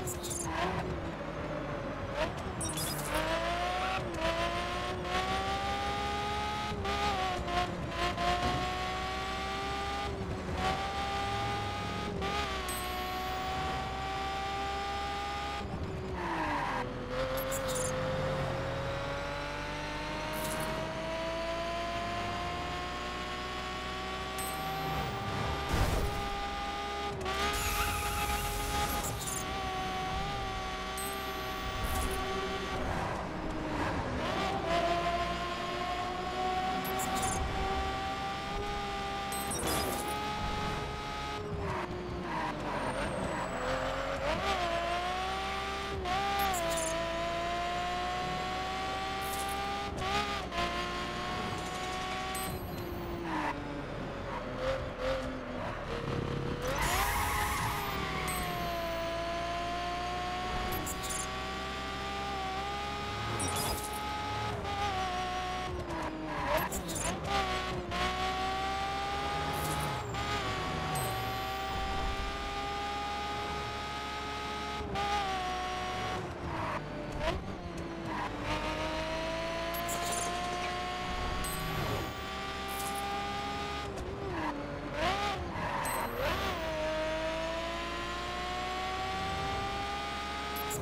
Let's go.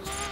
Bye.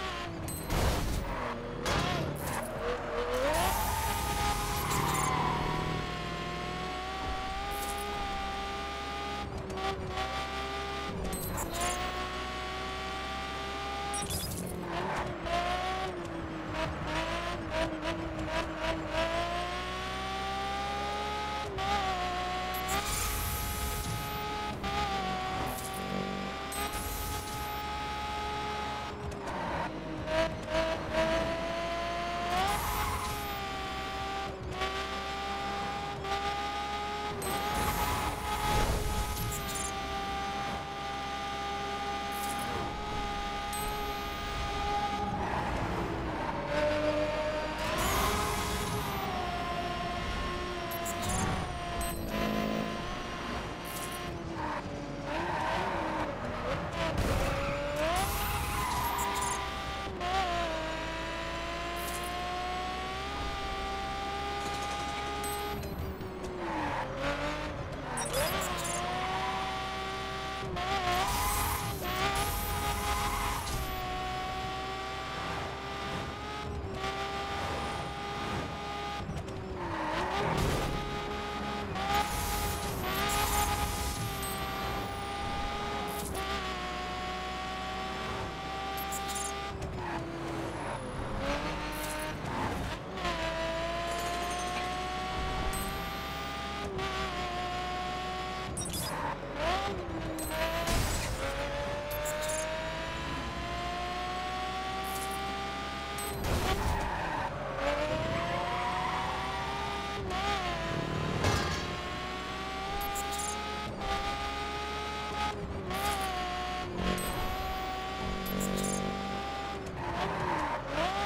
Oh!